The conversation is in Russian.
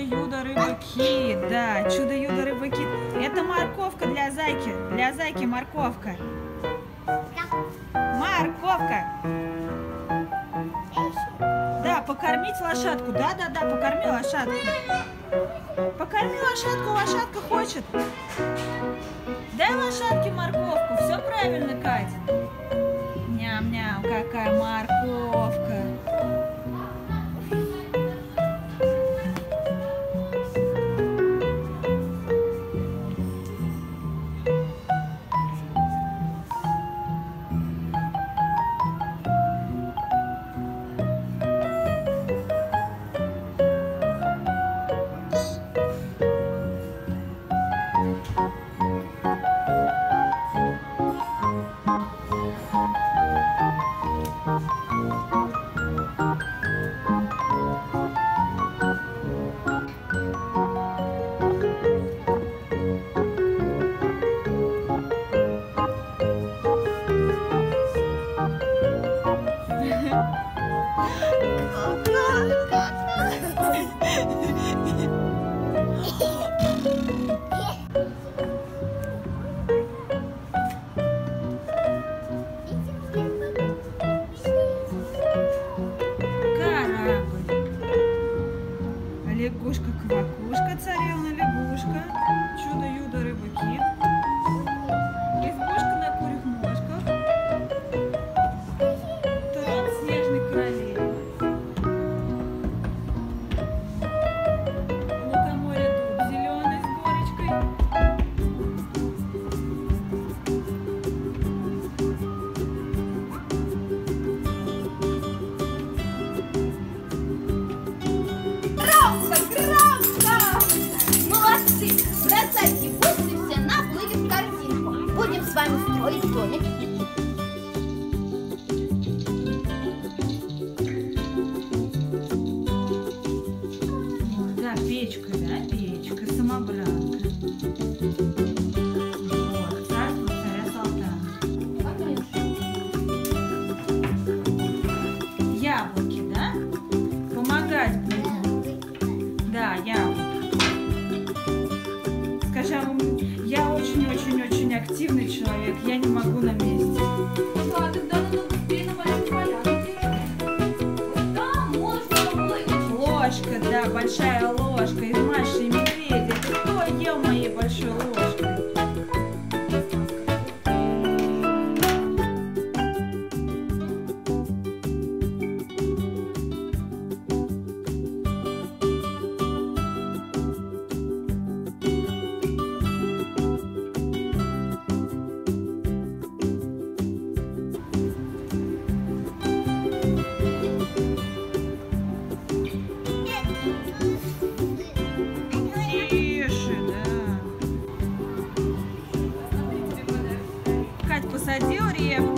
Кит, да, чудо-юдо рыба кит. Это морковка для зайки. Для зайки морковка. Морковка. Да, покормить лошадку. Да, да, да, покорми лошадку. Покорми лошадку, лошадка хочет. Дай лошадке морковку. Все правильно, Катя. Ням-ням, какая морковка. Лягушка-квакушка, царевна лягушка, чудо-юдо рыба-кит, избушка Яблоки, да? Помогать будем. Да, яблоки. Скажи, а я очень-очень-очень активный человек, я не могу на месте. Да, тогда надо быстрее намалять порядок. Да, можно было. Ложка, да, большая ложка посадил репку.